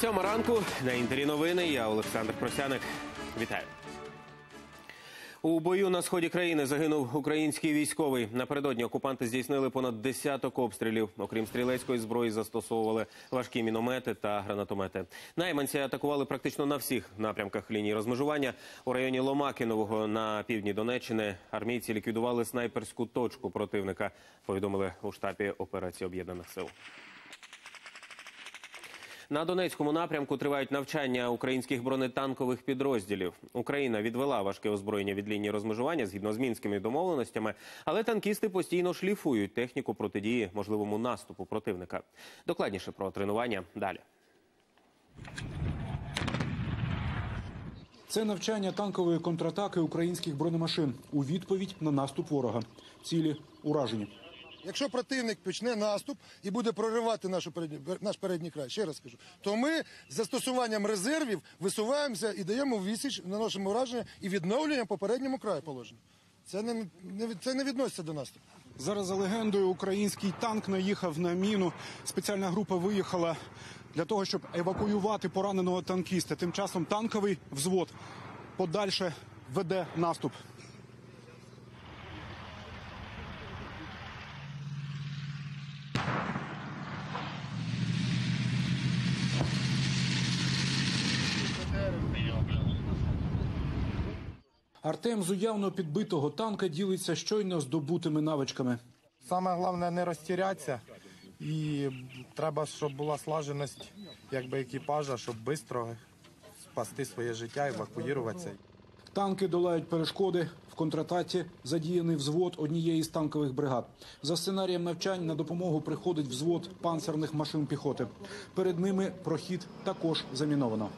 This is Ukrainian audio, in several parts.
Сьома ранку на інтері новини. Я Олександр Просяник. Вітаю. У бою на сході країни загинув український військовий. Напередодні окупанти здійснили понад десяток обстрілів. Окрім стрілецької зброї, застосовували важкі міномети та гранатомети. Найманці атакували практично на всіх напрямках лінії розмежування. У районі Ломакінового на півдні Донеччини армійці ліквідували снайперську точку противника. Повідомили у штабі операції об'єднаних сил. На Донецькому напрямку тривають навчання українських бронетанкових підрозділів. Україна відвела важке озброєння від лінії розмежування згідно з мінськими домовленостями, але танкісти постійно шліфують техніку протидії можливому наступу противника. Докладніше про тренування далі. Це навчання танкової контратаки українських бронемашин у відповідь на наступ ворога. Цілі уражені. Якщо противник почне наступ і буде проривати нашу передню, наш передній край, ще раз скажу, то ми з застосуванням резервів висуваємося і даємо відсіч, наносимо враження і відновлюємо по передньому краю положення. Це не, не, це не відноситься до наступу. Зараз за легендою український танк наїхав на міну. Спеціальна група виїхала для того, щоб евакуювати пораненого танкіста. Тим часом танковий взвод подальше веде наступ. Артем з уявно підбитого танка ділиться щойно здобутими навичками. Саме головне не розтірятися, і треба, щоб була слаженість якби екіпажа, щоб швидко спасти своє життя, евакуюватися. Танки долають перешкоди. В контратаці задіяний взвод однієї з танкових бригад. За сценарієм навчань на допомогу приходить взвод панцерних машин піхоти. Перед ними прохід також заміновано.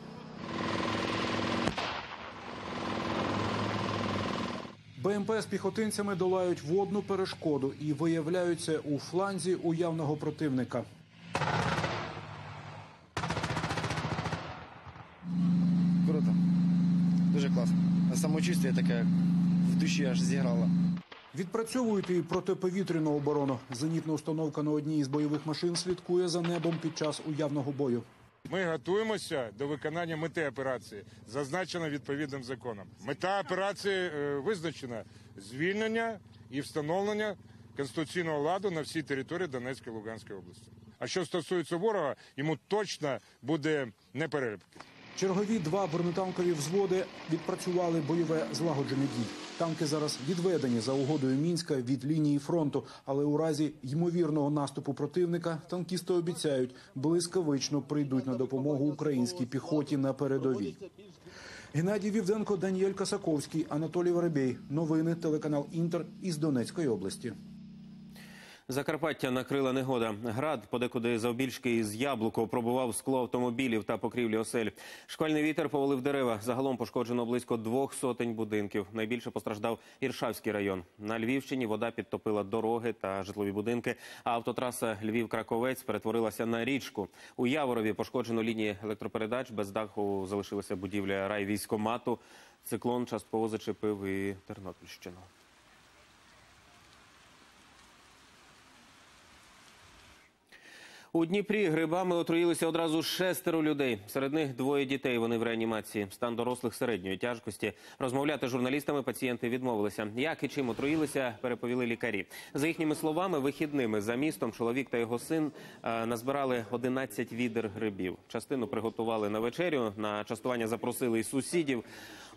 БМП з піхотинцями долають водну перешкоду і виявляються у фланзі уявного противника. Круто. Дуже класно. Самочувствие таке в душі аж зіграло. Відпрацьовують і протиповітряну оборону. Зенітна установка на одній із бойових машин слідкує за небом під час уявного бою. Ми готуємося до виконання мети операції, зазначено відповідним законом. Мета операції е, визначена звільнення і встановлення конституційного ладу на всій території Донецької та Луганської області. А що стосується ворога, йому точно буде не переливки. Чергові два бронетанкові взводи відпрацювали бойове злагодження дій. Танки зараз відведені за угодою мінська від лінії фронту, але у разі ймовірного наступу противника танкісти обіцяють блискавично прийдуть на допомогу українській піхоті на передовій. Геннадій Вівденко, Даніель Касаковський, Анатолій Воробей. Новини телеканал Інтер із Донецької області. Закарпаття накрила негода. Град, подекуди завбільшки із яблуко, пробував скло автомобілів та покрівлі осель. Шквальний вітер повалив дерева. Загалом пошкоджено близько двох сотень будинків. Найбільше постраждав Іршавський район. На Львівщині вода підтопила дороги та житлові будинки. А автотраса Львів-Краковець перетворилася на річку. У Яворові пошкоджено лінії електропередач. Без даху залишилася будівля райвійськомату. Циклон частково зачепив і Тернопільщину. У Дніпрі грибами отруїлися одразу шестеро людей. Серед них двоє дітей. Вони в реанімації. Стан дорослих середньої тяжкості. Розмовляти з журналістами пацієнти відмовилися. Як і чим отруїлися, переповіли лікарі. За їхніми словами, вихідними за містом чоловік та його син е, назбирали 11 відер грибів. Частину приготували на вечерю. На частування запросили і сусідів.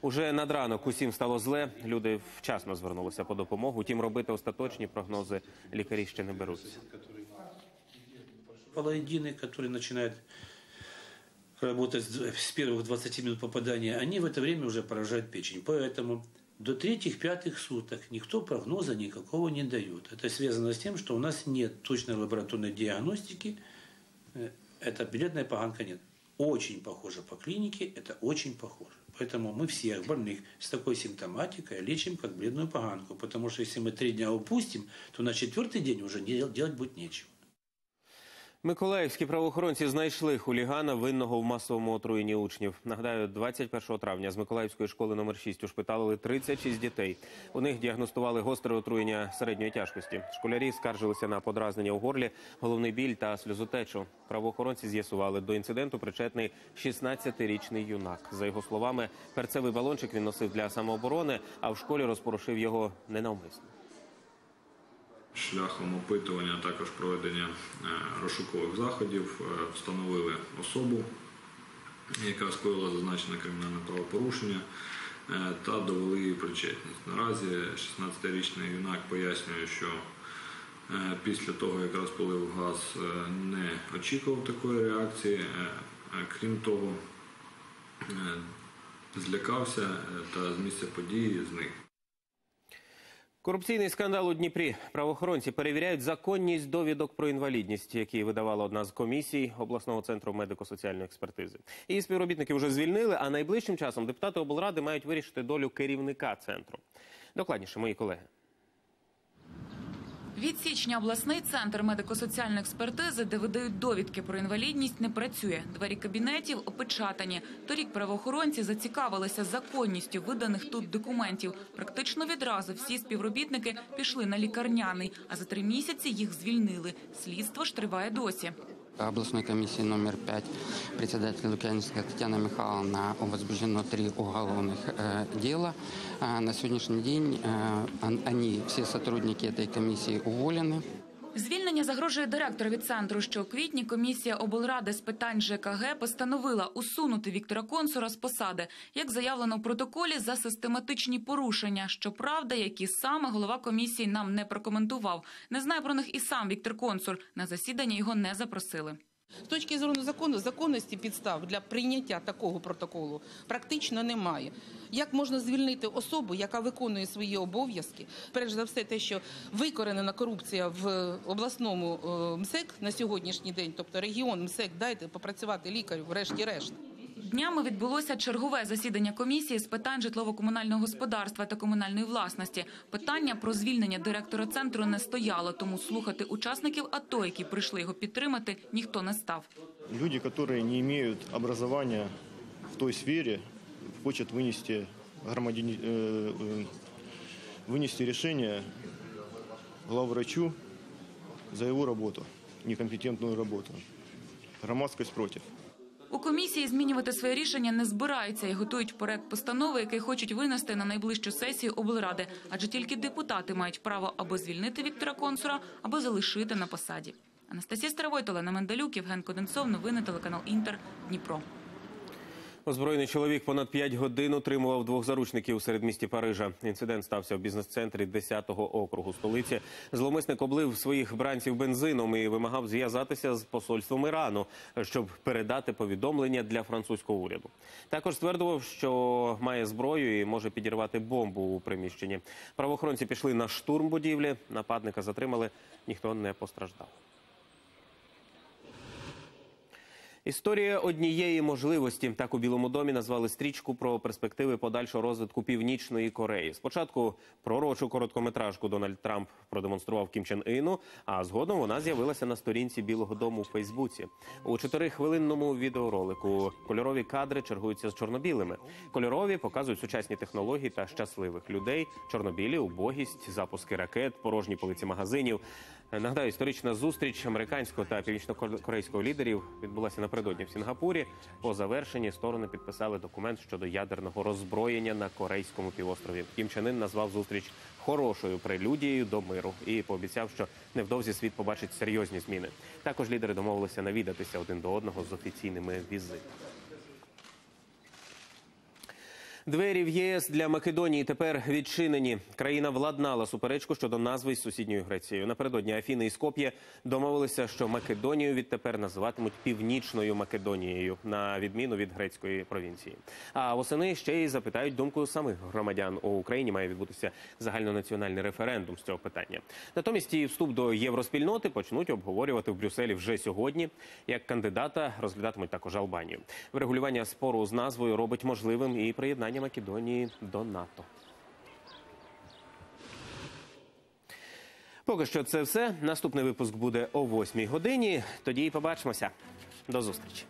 Уже над ранок усім стало зле. Люди вчасно звернулися по допомогу. Тім робити остаточні прогнози лікарі ще не беруться. Палладины, которые начинают работать с первых 20 минут попадания, они в это время уже поражают печень. Поэтому до третьих-пятых суток никто прогноза никакого не дает. Это связано с тем, что у нас нет точной лабораторной диагностики. Э, Это билетная поганка нет. Очень похоже по клинике, это очень похоже. Поэтому мы всех больных с такой симптоматикой лечим как бледную поганку. Потому что если мы три дня упустим, то на четвертый день уже делать будет нечего. Миколаївські правоохоронці знайшли хулігана винного в масовому отруєнні учнів. Нагадаю, 21 травня з Миколаївської школи номер 6 ушпиталили 36 дітей. У них діагностували гостре отруєння середньої тяжкості. Школярі скаржилися на подразнення у горлі, головний біль та сльозотечу. Правоохоронці з'ясували, до інциденту причетний 16-річний юнак. За його словами, перцевий балончик він носив для самооборони, а в школі розпорошив його ненавмисно. Шляхом опитування, також проведення е, розшукових заходів, е, встановили особу, яка скоїла зазначене кримінальне правопорушення е, та довели її причетність. Наразі 16-річний юнак пояснює, що після того, як розпалив газ, не очікував такої реакції. Крім того, злякався та з місця події зник. Корупційний скандал у Дніпрі. Правоохоронці перевіряють законність довідок про інвалідність, які видавала одна з комісій обласного центру медико-соціальної експертизи. Її співробітники вже звільнили, а найближчим часом депутати облради мають вирішити долю керівника центру. Докладніше, мої колеги. Від січня обласний центр медико-соціальної експертизи, де видають довідки про інвалідність, не працює. Двері кабінетів опечатані. Торік правоохоронці зацікавилися законністю виданих тут документів. Практично відразу всі співробітники пішли на лікарняний, а за три місяці їх звільнили. Слідство ж триває досі областной комиссии номер 5 председатель Лукьянинская Татьяна Михайловна возбуждено три уголовных э, дела. А на сегодняшний день э, он- они, все сотрудники этой комиссии уволены. Звільнення загрожує директорові центру, що у квітні комісія облради з питань ЖКГ постановила усунути Віктора Консура з посади, як заявлено в протоколі за систематичні порушення. Щоправда, які саме голова комісії нам не прокоментував. Не знає про них і сам Віктор Консур. На засідання його не запросили. З точки зору закону, законності підстав для прийняття такого протоколу практично немає. Як можна звільнити особу, яка виконує свої обов'язки? Перш за все, те, що викоренена корупція в обласному е, МСЕК на сьогоднішній день, тобто регіон МСЕК, дайте попрацювати лікарю, врешті-решт. Днями відбулося чергове засідання комісії з питань житлово-комунального господарства та комунальної власності. Питання про звільнення директора центру не стояло, тому слухати учасників АТО, які прийшли його підтримати, ніхто не став. Люди, которые не имеют образования в той сфере, хочет вынести, громадяни- э, э, вынести решение главврачу за его работу, некомпетентную работу. Громадскость против. У комісії змінювати своє рішення не збираються і готують проект постанови, який хочуть винести на найближчу сесію облради. Адже тільки депутати мають право або звільнити Віктора Консура, або залишити на посаді. Анастасія Старовойт, Олена Мендалюк, Євген Коденцов. Новини телеканал Інтер. Дніпро. Озброєний чоловік понад 5 годин утримував двох заручників у середмісті Парижа. Інцидент стався в бізнес-центрі 10-го округу столиці. Зловмисник облив своїх бранців бензином і вимагав зв'язатися з посольством Ірану, щоб передати повідомлення для французького уряду. Також ствердував, що має зброю і може підірвати бомбу у приміщенні. Правоохоронці пішли на штурм будівлі. Нападника затримали. Ніхто не постраждав. Історія однієї можливості так у Білому домі назвали стрічку про перспективи подальшого розвитку північної Кореї. Спочатку пророчу короткометражку Дональд Трамп продемонстрував Кім Чен Іну, а згодом вона з'явилася на сторінці Білого Дому у Фейсбуці. У чотирихвилинному відеоролику кольорові кадри чергуються з чорнобілими. Кольорові показують сучасні технології та щасливих людей. Чорнобілі, убогість, запуски ракет, порожні полиці магазинів. Нагадаю, історична зустріч американського та північнокорейського лідерів відбулася напередодні в Сінгапурі. По завершенні сторони підписали документ щодо ядерного роззброєння на корейському півострові. Кім Чен Ын назвав зустріч хорошою прелюдією до миру і пообіцяв, що невдовзі світ побачить серйозні зміни. Також лідери домовилися навідатися один до одного з офіційними візитами. Двері в ЄС для Македонії тепер відчинені. Країна владнала суперечку щодо назви з сусідньою Грецією. Напередодні Афіни і Скоп'є домовилися, що Македонію відтепер називатимуть Північною Македонією, на відміну від грецької провінції. А восени ще й запитають думку самих громадян. У Україні має відбутися загальнонаціональний референдум з цього питання. Натомість і вступ до євроспільноти почнуть обговорювати в Брюсселі вже сьогодні. Як кандидата розглядатимуть також Албанію. Врегулювання спору з назвою робить можливим і приєднання Македонії до НАТО. Поки що це все. Наступний випуск буде о 8 годині. Тоді і побачимося. До зустрічі.